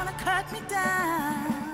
wanna cut me down.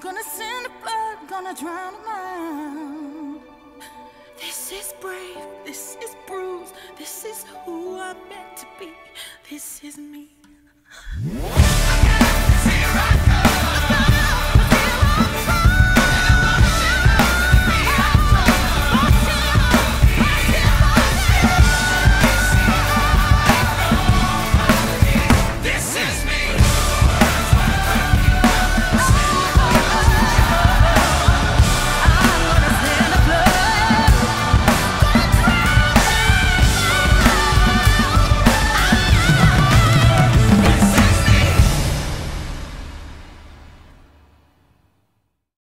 Gonna send a bird, gonna drown a man. This is brave, this is bruised, this is who I'm meant to be, this is me.